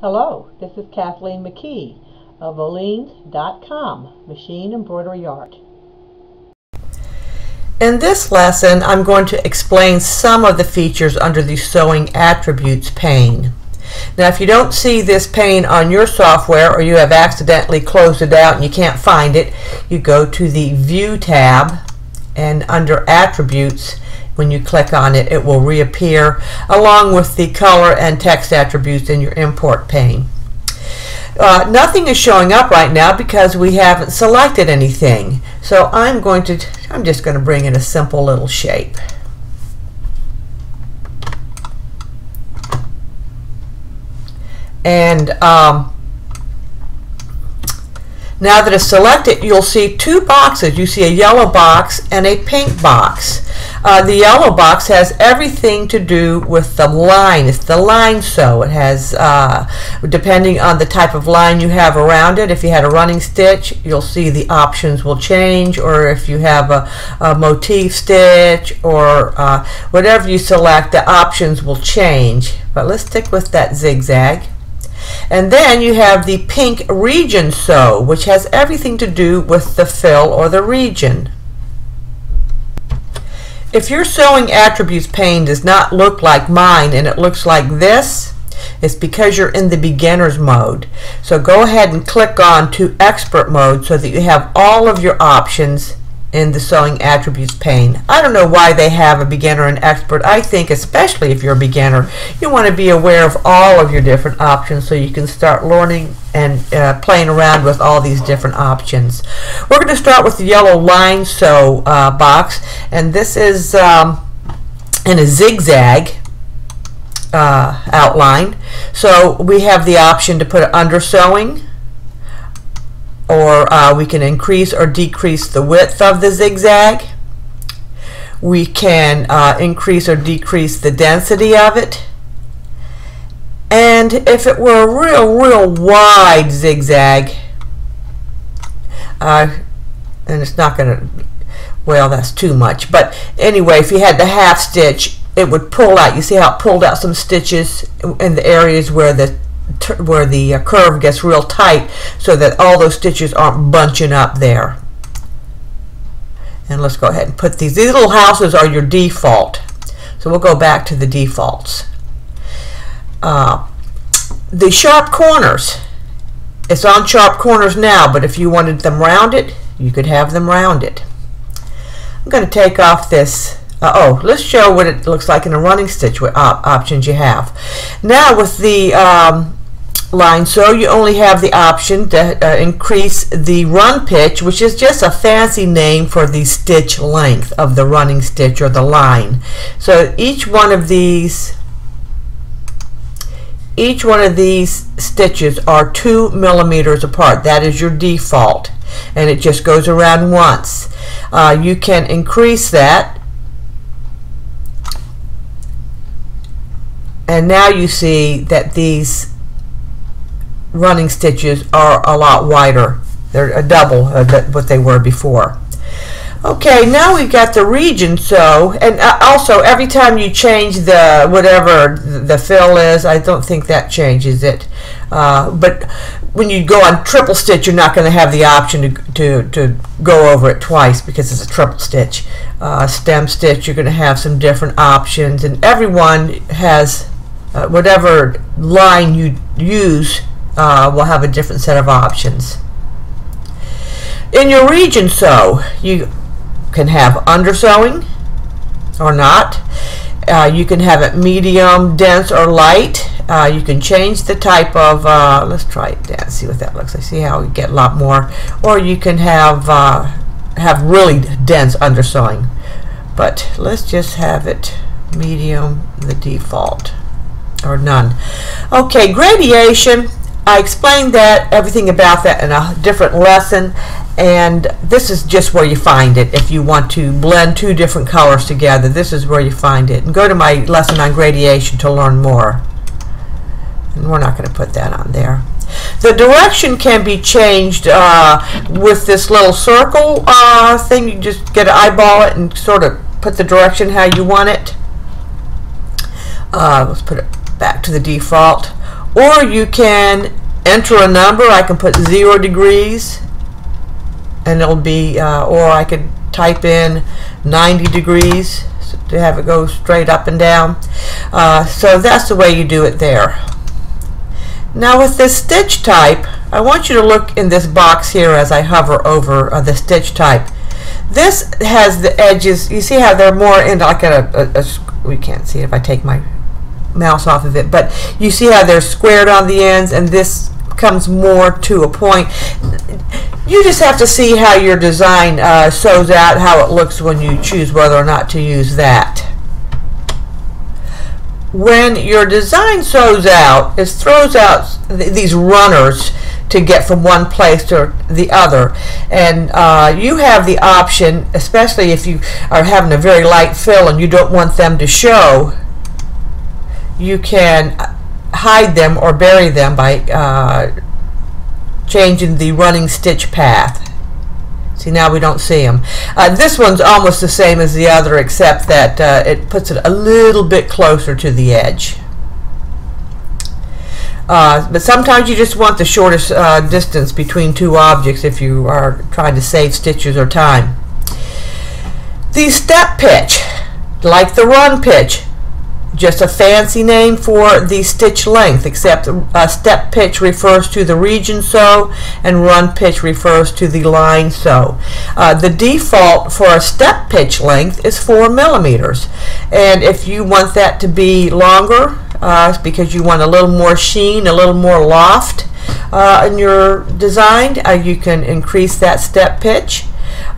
Hello, this is Kathleen McKee of Oleens.com, Machine Embroidery Art. In this lesson, I'm going to explain some of the features under the Sewing Attributes pane. Now, if you don't see this pane on your software or you have accidentally closed it out and you can't find it, you go to the View tab and under Attributes, when you click on it, it will reappear along with the color and text attributes in your import pane. Uh, nothing is showing up right now because we haven't selected anything. So I'm going to, I'm just going to bring in a simple little shape. And um, now that it's selected, you'll see two boxes. You see a yellow box and a pink box. Uh, the yellow box has everything to do with the line. It's the line sew. It has, uh, depending on the type of line you have around it, if you had a running stitch, you'll see the options will change, or if you have a, a motif stitch, or uh, whatever you select, the options will change. But let's stick with that zigzag. And then you have the pink region sew, which has everything to do with the fill or the region. If your sewing attributes pane does not look like mine and it looks like this, it's because you're in the beginner's mode. So go ahead and click on to expert mode so that you have all of your options in the sewing attributes pane. I don't know why they have a beginner and expert. I think especially if you're a beginner, you want to be aware of all of your different options so you can start learning and uh, playing around with all these different options. We're going to start with the yellow line sew uh, box and this is um, in a zigzag uh, outline. So we have the option to put under sewing or uh, we can increase or decrease the width of the zigzag. We can uh, increase or decrease the density of it. And if it were a real, real wide zigzag, uh, and it's not going to, well, that's too much. But anyway, if you had the half stitch, it would pull out. You see how it pulled out some stitches in the areas where the where the uh, curve gets real tight so that all those stitches aren't bunching up there. And let's go ahead and put these. These little houses are your default. So we'll go back to the defaults. Uh, the sharp corners. It's on sharp corners now, but if you wanted them rounded, you could have them rounded. I'm going to take off this uh, oh, let's show what it looks like in a running stitch, what op options you have. Now with the um, line. So you only have the option to uh, increase the run pitch which is just a fancy name for the stitch length of the running stitch or the line. So each one of these each one of these stitches are two millimeters apart. That is your default. And it just goes around once. Uh, you can increase that. And now you see that these running stitches are a lot wider. They're a double of what they were before. Okay, now we've got the region sew, and uh, also every time you change the whatever the fill is, I don't think that changes it. Uh, but when you go on triple stitch, you're not going to have the option to, to, to go over it twice because it's a triple stitch. Uh, stem stitch, you're going to have some different options, and everyone has uh, whatever line you use uh, will have a different set of options. In your region sew, you can have undersewing or not. Uh, you can have it medium, dense, or light. Uh, you can change the type of, uh, let's try it down, see what that looks like. See how we get a lot more. Or you can have, uh, have really dense undersewing. But let's just have it medium, the default, or none. Okay, gradation I explained that, everything about that in a different lesson, and this is just where you find it. If you want to blend two different colors together, this is where you find it. And go to my lesson on gradation to learn more. And we're not going to put that on there. The direction can be changed uh, with this little circle uh, thing. You just get to eyeball it and sort of put the direction how you want it. Uh, let's put it back to the default or you can enter a number. I can put zero degrees, and it'll be, uh, or I could type in 90 degrees to have it go straight up and down. Uh, so that's the way you do it there. Now with this stitch type, I want you to look in this box here as I hover over uh, the stitch type. This has the edges, you see how they're more in like a, a, a, we can't see it if I take my mouse off of it, but you see how they're squared on the ends and this comes more to a point. You just have to see how your design uh, sews out, how it looks when you choose whether or not to use that. When your design sews out, it throws out th these runners to get from one place to the other. And uh, you have the option, especially if you are having a very light fill and you don't want them to show, you can hide them or bury them by uh, changing the running stitch path. See, now we don't see them. Uh, this one's almost the same as the other, except that uh, it puts it a little bit closer to the edge. Uh, but sometimes you just want the shortest uh, distance between two objects if you are trying to save stitches or time. The step pitch, like the run pitch, just a fancy name for the stitch length, except uh, step pitch refers to the region sew and run pitch refers to the line sew. Uh, the default for a step pitch length is 4 millimeters. And if you want that to be longer, uh, because you want a little more sheen, a little more loft uh, in your design, uh, you can increase that step pitch.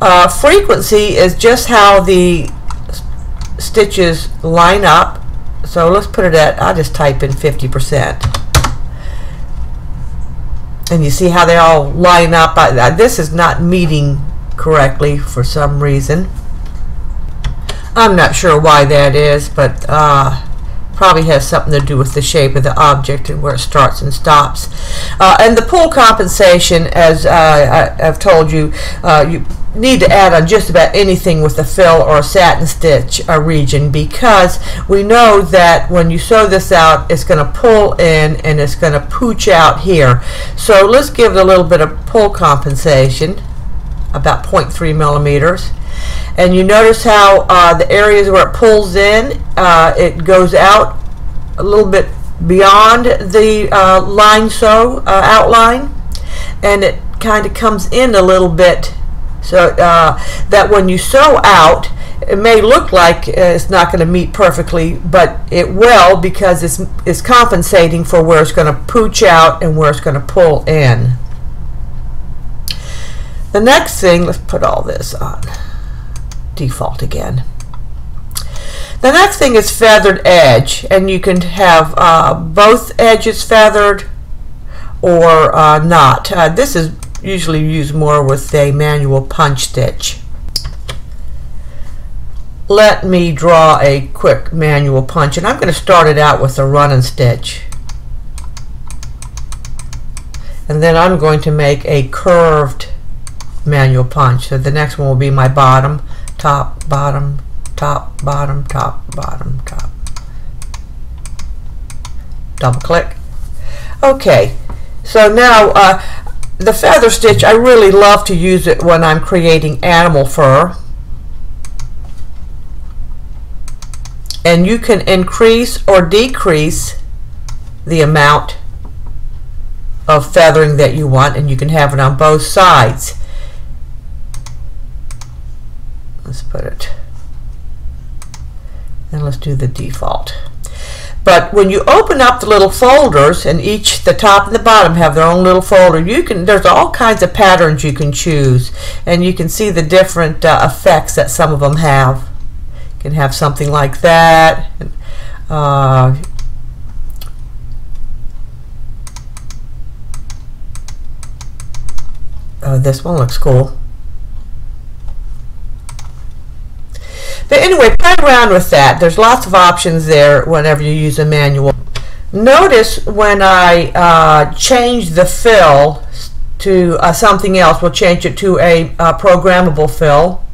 Uh, frequency is just how the stitches line up so let's put it at, I'll just type in 50%. And you see how they all line up. I, this is not meeting correctly for some reason. I'm not sure why that is, but uh, probably has something to do with the shape of the object and where it starts and stops. Uh, and the pull compensation, as uh, I, have told you, uh, you need to add on just about anything with a fill or a satin stitch a region because we know that when you sew this out it's going to pull in and it's going to pooch out here. So let's give it a little bit of pull compensation, about 0.3 millimeters and you notice how uh, the areas where it pulls in, uh, it goes out a little bit beyond the uh, line sew uh, outline, and it kind of comes in a little bit so uh, that when you sew out, it may look like it's not going to meet perfectly, but it will because it's, it's compensating for where it's going to pooch out and where it's going to pull in. The next thing, let's put all this on default again. The next thing is feathered edge, and you can have uh, both edges feathered or uh, not. Uh, this is usually used more with a manual punch stitch. Let me draw a quick manual punch, and I'm going to start it out with a running stitch. And then I'm going to make a curved manual punch. So the next one will be my bottom top, bottom, top, bottom, top, bottom, top. Double click. Okay, so now uh, the feather stitch, I really love to use it when I'm creating animal fur. And you can increase or decrease the amount of feathering that you want and you can have it on both sides. Let's put it. And let's do the default. But when you open up the little folders and each the top and the bottom have their own little folder you can there's all kinds of patterns you can choose. And you can see the different uh, effects that some of them have. You can have something like that uh, oh, this one looks cool But anyway, play around with that. There's lots of options there whenever you use a manual. Notice when I uh, change the fill to uh, something else, we'll change it to a uh, programmable fill.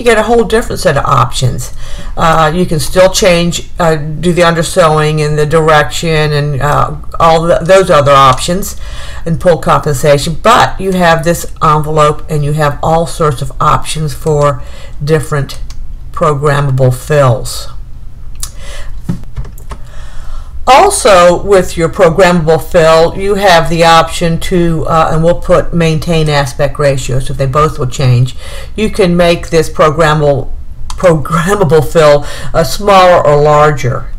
You get a whole different set of options. Uh, you can still change, uh, do the undersewing and the direction and uh, all the, those other options and pull compensation, but you have this envelope and you have all sorts of options for different programmable fills. Also, with your programmable fill, you have the option to, uh, and we'll put maintain aspect ratio, so they both will change. You can make this programmable programmable fill uh, smaller or larger.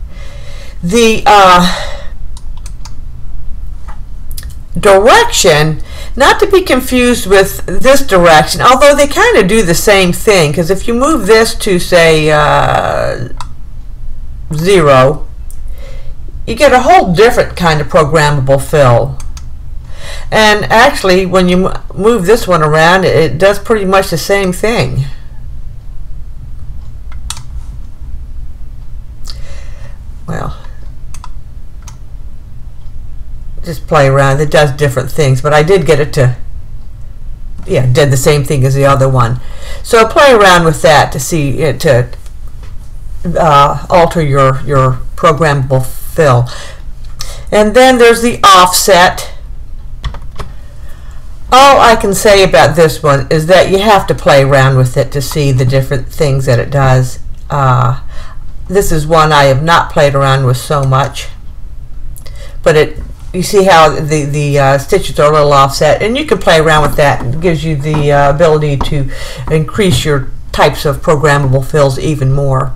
The uh, direction, not to be confused with this direction, although they kind of do the same thing, because if you move this to, say, uh, zero, you get a whole different kind of programmable fill. And actually, when you move this one around, it does pretty much the same thing. Well, just play around. It does different things, but I did get it to, yeah, did the same thing as the other one. So play around with that to see it to uh, alter your your programmable fill. And then there's the offset. All I can say about this one is that you have to play around with it to see the different things that it does. Uh, this is one I have not played around with so much. But it, you see how the, the uh, stitches are a little offset. And you can play around with that. It gives you the uh, ability to increase your types of programmable fills even more.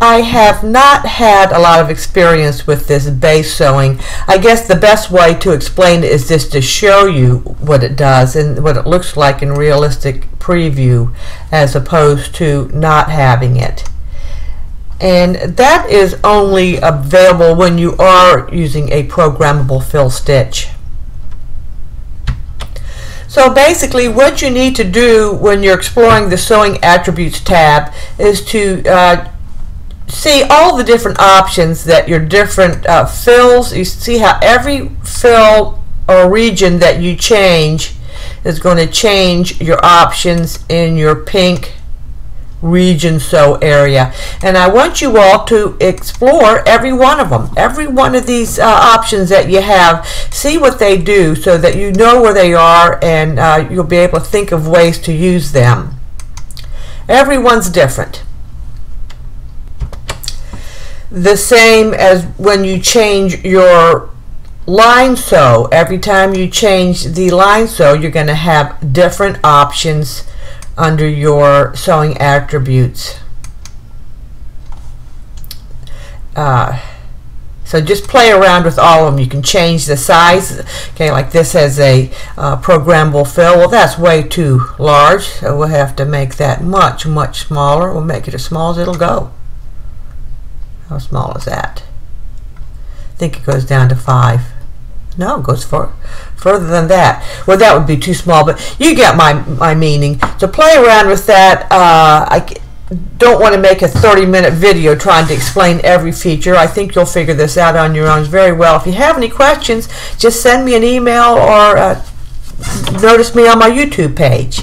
I have not had a lot of experience with this base sewing. I guess the best way to explain it is just to show you what it does and what it looks like in realistic preview as opposed to not having it. And that is only available when you are using a programmable fill stitch. So basically what you need to do when you're exploring the sewing attributes tab is to uh, see all the different options that your different uh, fills, you see how every fill or region that you change is going to change your options in your pink region sew area. And I want you all to explore every one of them every one of these uh, options that you have. See what they do so that you know where they are and uh, you'll be able to think of ways to use them. Everyone's different the same as when you change your line sew. Every time you change the line sew, you're going to have different options under your sewing attributes. Uh, so just play around with all of them. You can change the size. Okay, like this has a uh, programmable fill. Well, that's way too large, so we'll have to make that much, much smaller. We'll make it as small as it'll go. How small is that? I think it goes down to 5. No, it goes for, further than that. Well, that would be too small, but you get my, my meaning. So play around with that. Uh, I don't want to make a 30-minute video trying to explain every feature. I think you'll figure this out on your own very well. If you have any questions, just send me an email or uh, notice me on my YouTube page.